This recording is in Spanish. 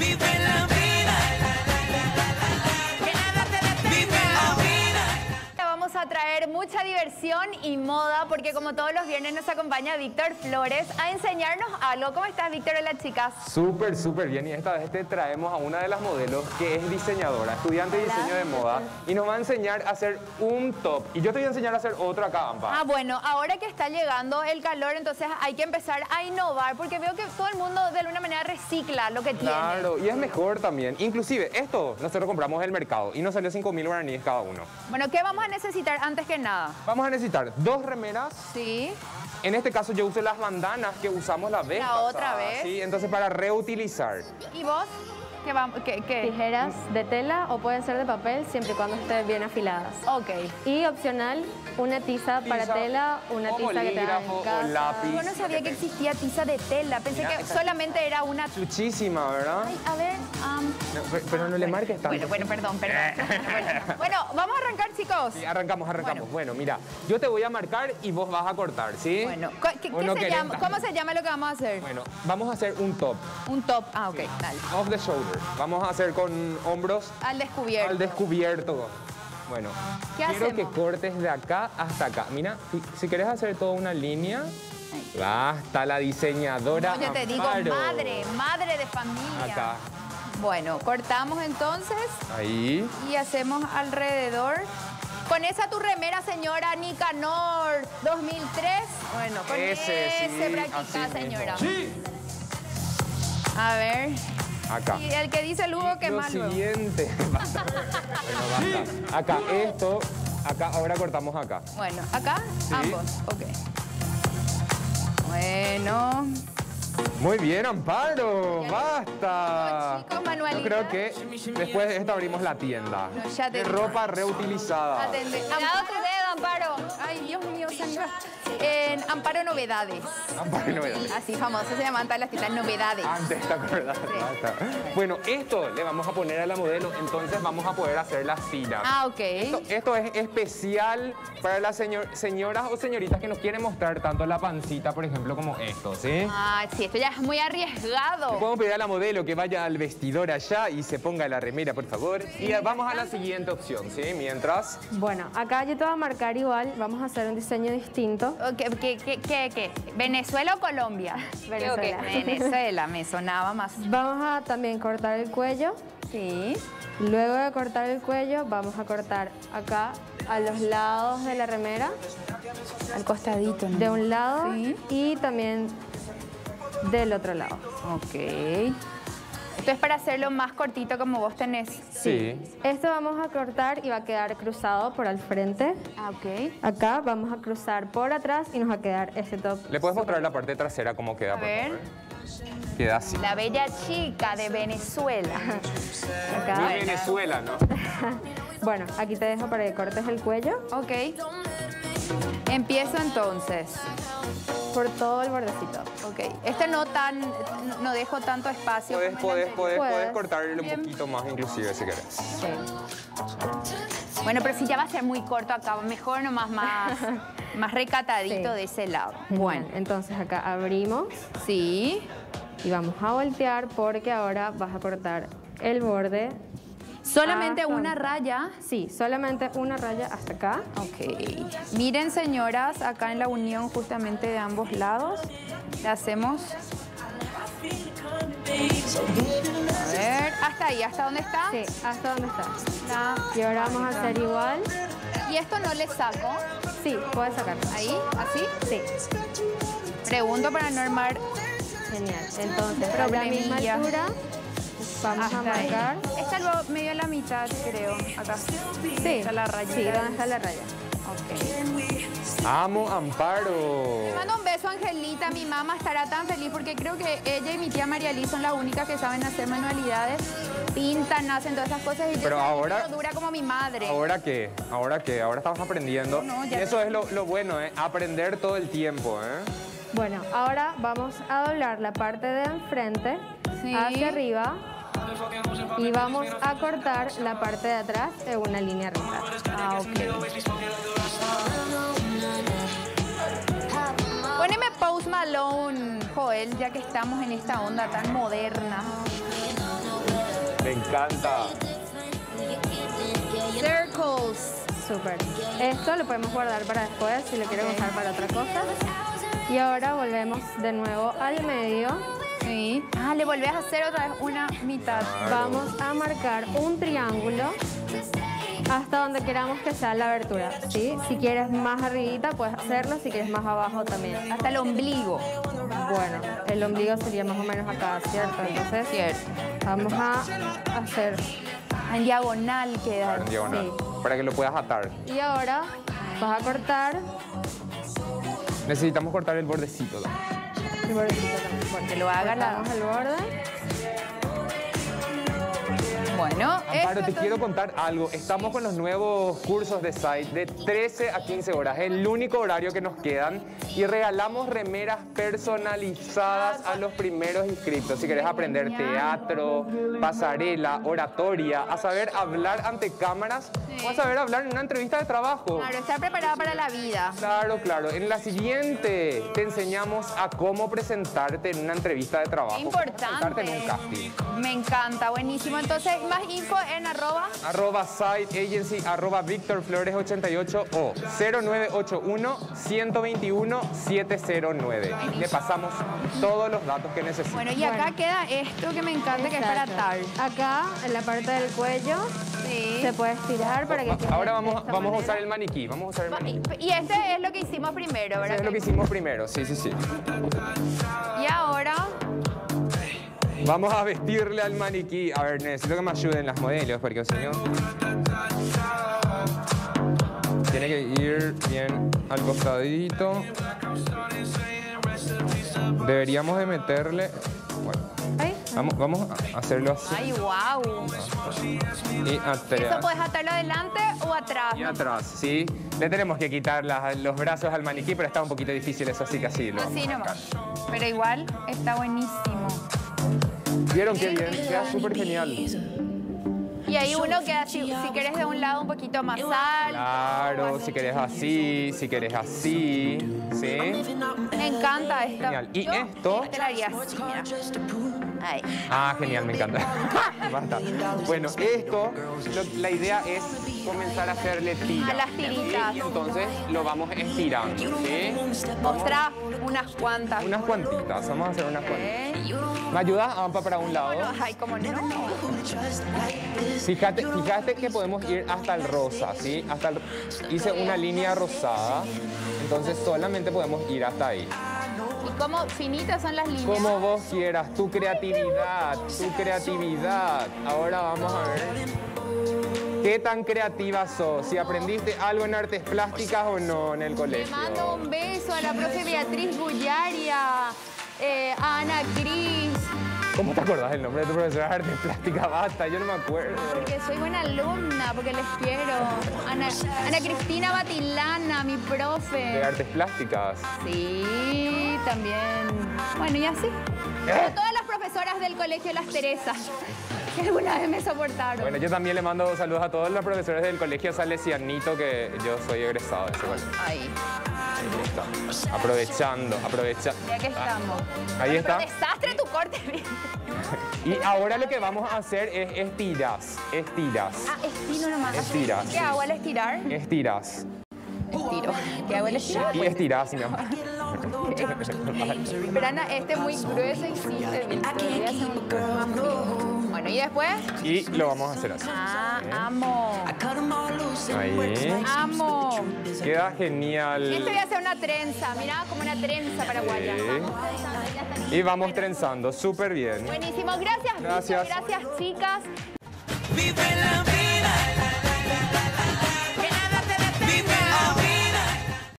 Vive la Traer mucha diversión y moda porque como todos los viernes nos acompaña Víctor Flores a enseñarnos algo. ¿Cómo estás, Víctor? Hola, chicas. Súper, súper bien. Y esta vez te traemos a una de las modelos que es diseñadora, estudiante de Hola. diseño de moda. Y nos va a enseñar a hacer un top. Y yo te voy a enseñar a hacer otro acá, Ampa. Ah, bueno, ahora que está llegando el calor, entonces hay que empezar a innovar porque veo que todo el mundo de alguna manera recicla lo que tiene. Claro, y es mejor también. Inclusive, esto nosotros compramos del mercado y nos salió 5 mil guaraníes cada uno. Bueno, ¿qué vamos a necesitar antes que nada? Vamos a necesitar dos remeras. Sí. En este caso yo usé las bandanas que usamos la vez La pasada, otra vez. Sí, entonces para reutilizar. ¿Y vos? ¿Qué vamos? ¿Qué? qué? Tijeras de tela o pueden ser de papel siempre y cuando estén bien afiladas. Ok. Y opcional, una tiza para tela, una tiza que te bolígrafo, en o casa. lápiz. Yo no sabía que existía tiza de tela. Pensé Mira, que solamente era una... Muchísima, ¿verdad? Ay, a ver... am, No, pe- pero no le marques tanto. Bueno, bueno, perdón, perdón. bueno, bueno, vamos a arrancar, chicos. Sí, arrancamos, arrancamos. Bueno. mira, yo te voy a marcar y vos vas a cortar, ¿sí? Bueno, ¿cu- ¿qué, ¿O qué no se llama? ¿cómo se llama lo que vamos a hacer? Bueno, vamos a hacer un top, Un top. Ah, ok, dale. off the shoulder. Vamos a hacer con hombros Al descubierto. al descubierto. Bueno, ¿Qué quiero hacemos? que cortes de acá hasta acá. Mira, si, si querés hacer toda una línea, basta la diseñadora. No, yo te digo, Amparo. madre, madre de familia. Acá, Bueno, cortamos entonces ahí. y hacemos alrededor. Con esa tu remera, señora Nicanor 2003. Bueno, con Ese, ese, sí, practica, así mismo. señora. A ver. Acá. Y el que dice Lugo que Lo más siguiente. Basta. bueno, basta. Acá, esto, acá, ahora cortamos acá. Bueno, acá ambos. Ok. Bueno. Muy bien, Amparo, basta. Chicos. Yo creo que después de esto abrimos la tienda. No, ya te ropa reutilizada. Atende. Cuidado tu dedo, Amparo. Ay, Dios mío, sangre. En Amparo Novedades. Amparo, no me da. Así famoso se llaman todas las tiendas Novedades. Antes, ¿te acuerdas? Basta. Bueno, esto le vamos a poner a la modelo, entonces vamos a poder hacer la silla. Ah, ok. Esto, esto es especial para las señor- señoras o señoritas que nos quieren mostrar tanto la pancita, por ejemplo, como esto, ¿sí? Ah, sí, esto ya es muy arriesgado. Podemos pedir a la modelo que vaya al vestidor allá y se ponga la remera, por favor. Y vamos a la siguiente opción, ¿sí? Mientras... Bueno, acá yo te voy a marcar igual, vamos a hacer un diseño distinto. Ok, ¿Qué, qué, qué, qué? ¿Venezuela o Colombia? Venezuela. Venezuela, me sonaba más. Vamos a también cortar el cuello. Sí. Luego de cortar el cuello, vamos a cortar acá a los lados de la remera, Al costadito, ¿no? de un lado Sí. y también del otro lado. Ok. Esto es para hacerlo más cortito como vos tenés. Sí. Esto vamos a cortar y va a quedar cruzado por al frente. Ah, ok. Acá vamos a cruzar por atrás y nos va a quedar este top. ¿Le puedes mostrar la parte trasera cómo queda, A por ver. favor? Queda así. La bella chica de Venezuela. Acá. Muy Venezuela, ¿no? Bueno, aquí te dejo para que cortes el cuello Ok. Empiezo entonces. Por todo el bordecito. Ok. Este no tan, no dejo tanto espacio. Podés, como el podés, anterior. podés, podés Puedes. cortarle un poquito más inclusive si querés. Sí. Bueno, pero si ya va a ser muy corto acá, mejor nomás más, más recatadito Sí. de ese lado. Bueno, entonces acá abrimos sí. y vamos a voltear porque ahora vas a cortar el borde. Solamente Hasta- una raya. Sí, solamente una raya hasta acá. Ok. Miren, señoras, acá en la unión justamente de ambos lados, le hacemos... A ver, hasta ahí, ¿hasta dónde está? Sí, hasta donde está. La- Y ahora vamos a hacer igual. Y esto no le saco. Sí, puedes sacarlo. Ahí, así. Sí, Pregunto para no armar genial. Entonces, a la misma altura, vamos a hasta ahí. marcar. Esta lo medio a la mitad, creo, acá. Sí, Está la rayita. sí, ¿dónde está la raya? Ok. Amo Amparo. Le mando un beso a Angelita, mi mamá estará tan feliz porque creo que ella y mi tía María Liz son las únicas que saben hacer manualidades, pintan, hacen todas esas cosas y yo Pero que ahora- dura como mi madre. ¿Ahora qué? ¿Ahora qué? Ahora estamos aprendiendo. No, no, y ya eso es lo, lo bueno, ¿eh? Aprender todo el tiempo, ¿eh? Bueno, ahora vamos a doblar la parte de enfrente Sí. hacia arriba y vamos a cortar la parte de atrás en una línea recta. Ah, ok. Poneme Post Malone, Joel, ya que estamos en esta onda tan moderna. Me encanta. Circles. Súper. Esto lo podemos guardar para después si lo quieren usar para otra cosa. Y ahora volvemos de nuevo al medio. Sí. Ah, le volvés a hacer otra vez una mitad. Vamos a marcar un triángulo hasta donde queramos que sea la abertura. ¿sí? Si quieres más arribita, puedes hacerlo. Si quieres más abajo, también. Hasta el ombligo. Bueno, el ombligo sería más o menos acá, ¿cierto? Entonces, Cierto. vamos a hacer. En diagonal queda. En diagonal. Para que lo puedas atar. Y ahora vas a cortar Necesitamos cortar el bordecito. también. El bordecito también. Bueno, Que lo haga la... cortamos el borde. Bueno, Amparo, te quiero contar algo. Estamos con los nuevos cursos de site de 13 a 15 horas. Es el único horario que nos quedan. Y regalamos remeras personalizadas a los primeros inscritos. Si querés aprender teatro, pasarela, oratoria, a saber hablar ante cámaras o a saber hablar en una entrevista de trabajo. Claro, estar preparada para la vida. Claro, claro. En la siguiente te enseñamos a cómo presentarte en una entrevista de trabajo. cómo presentarte en un Importante. casting. Me encanta, buenísimo. Entonces, más info en arroba. arroba site agency arroba Víctor Flores 88 o 0981 121 709. Le pasamos todos los datos que necesita. Bueno, y acá Bueno. queda esto que me encanta, que es para atar. Acá, en la parte del cuello, Sí. se puede estirar para que quede Ahora vamos, vamos a usar el maniquí. Vamos a usar el maniquí. Y este es lo que hicimos primero, ¿verdad? es lo que hicimos primero, sí, sí, sí. Vamos a vestirle al maniquí. A ver, necesito que me ayuden las modelos, porque si no... Tiene que ir bien al costadito. Deberíamos de meterle... Bueno, vamos, vamos a hacerlo así. ay, wow. Y ¿Eso atrás. puedes atarlo adelante o atrás? Y atrás, ¿sí? Le tenemos que quitar los brazos al maniquí, pero está un poquito difícil eso, así que así lo Así nomás. Pero igual está buenísimo. ¿Vieron qué bien? Queda súper genial. Y ahí uno queda así, si quieres de un lado un poquito más alto. Claro, si querés así, si querés así, ¿sí? Me encanta esto. Genial. Y Yo esto- Te la haría así, mira. Ahí. Ah, genial, me encanta. Basta. Bueno, esto, lo- la idea es comenzar a hacerle tiras. A las tiritas. Y entonces lo vamos estirando, ¿sí? Mostrá unas cuantas. Unas cuantitas, vamos a hacer unas cuantitas. ¿Eh? ¿Me ayudas, Ampa, para un lado? Ay, cómo no. Fíjate, fíjate que podemos ir hasta el rosa, ¿sí? Hasta el- hice una línea rosada, entonces solamente podemos ir hasta ahí. Y cómo finitas son las líneas. Como vos quieras, tu creatividad, tu creatividad. Ahora vamos a ver qué tan creativa sos, si aprendiste algo en artes plásticas o no en el Le colegio. mando un beso a la profe Beatriz Gullaria, eh, a Ana Cris, ¿Cómo te acordás el nombre de tu profesora de artes plásticas? Basta, yo no me acuerdo. porque soy buena alumna, porque les quiero. Ana, Ana Cristina Batilana, mi De profe. artes plásticas. Sí, también. Bueno, y así. Las profesoras del colegio Las Teresas, que alguna vez me soportaron. Bueno, yo también le mando saludos a todos los profesores del colegio Salesianito, que yo soy egresado de ese colegio. Ahí, Ahí está. Aprovechando, aprovechando. ya que estamos. Ahí está. Pero desastre tu corte. Y ahora lo que vamos a hacer es estiras, estiras, Ah, estiro nomás. Estiras, ¿Qué hago al estirar? estiras. Estiro. ¿Qué hago al estirar? Y estiras, mi amor. Pero Ana, este es muy grueso y sí se un poco más fino. Bueno, y después. Y lo vamos a hacer así. Ah, amo. Ahí. Amo. Queda genial. esto voy a hacer una trenza. Mira, como una trenza paraguaya. Sí. Y vamos trenzando, súper bien. Buenísimo. Gracias. Gracias. Gracias, chicas. Vive la